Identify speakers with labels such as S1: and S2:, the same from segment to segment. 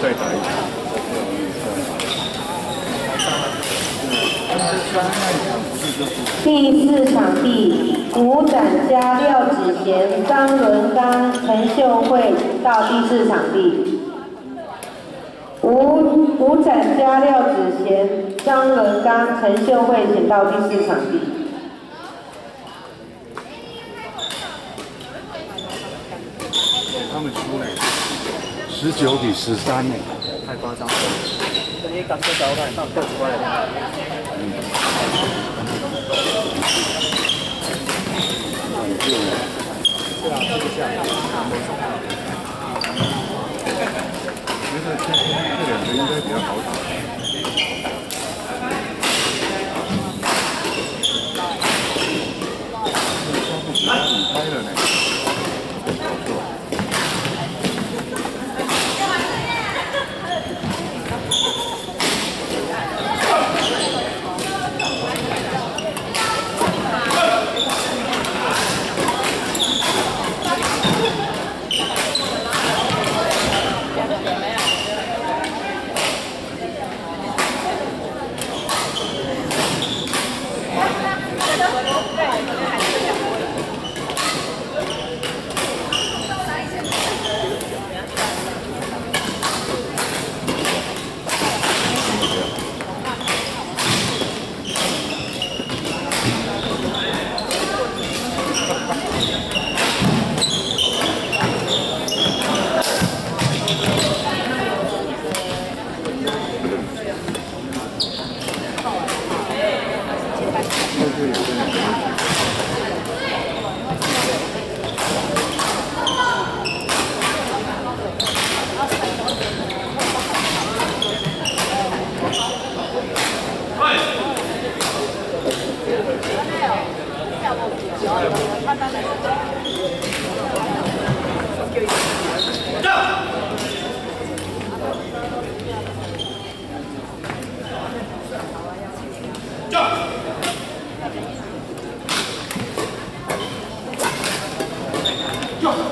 S1: 再打一场。
S2: 第四场地，吴展嘉、廖子贤、张伦刚、陈秀慧到第四场地。吴吴展嘉、廖子贤、张伦刚、陈秀慧请到第四场地。
S1: 他们出来，十九比十三呢，
S3: 太夸张了。你感觉到我放过过来。
S1: 对多少？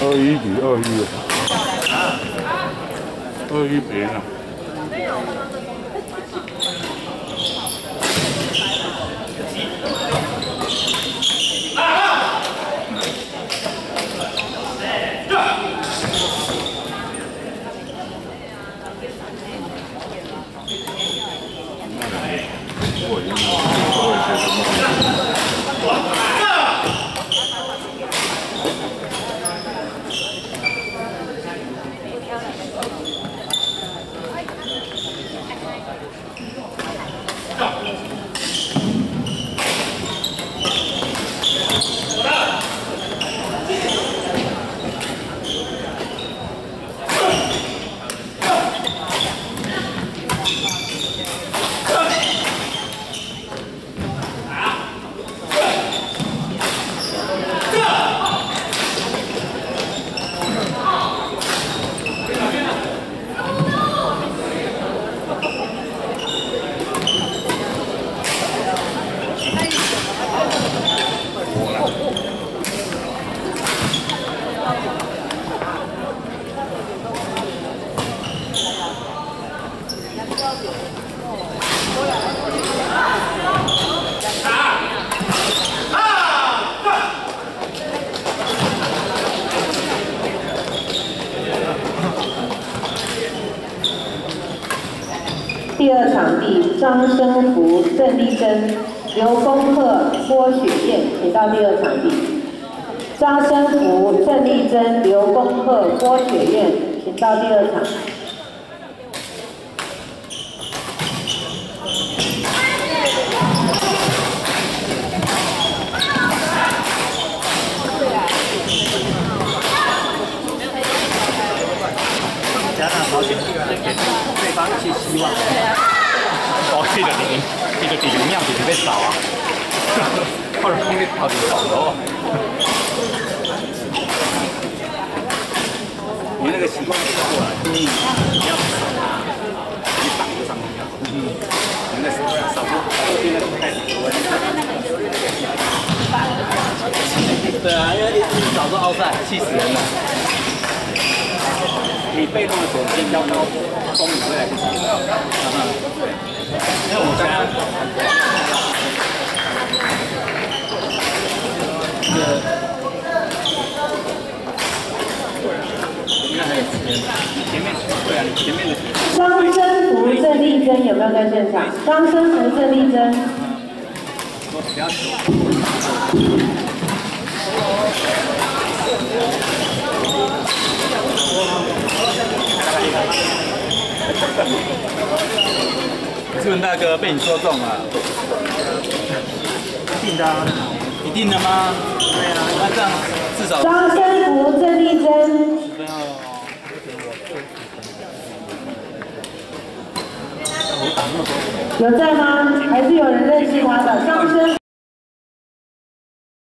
S1: 二一比二一。二一平啊。我赢了，我也第
S2: 二场地张生福、郑丽珍、刘功贺、郭雪燕，请到第二场地。张生福、郑丽珍、刘功贺、郭雪燕，请到第二场。
S4: 哦，这个你这个比能量比特别少啊，或者空力跑得少咯。
S3: 你那个习惯过来，嗯，你要你挡着上面，嗯，你那手少不右边那个开始对啊，因为你早就奥赛，气死人了。你被动的手先交高，攻你回来不行。因为我刚刚。前面对啊，前面的
S2: 张生、郑丽珍有没有在现场？张生福、郑丽珍，
S3: 不要走。是不是大哥被你说中了？一定的、啊，一定的吗？对啊，那这样至少
S2: 张生福、郑丽珍。有在吗？还是有人认识他的？张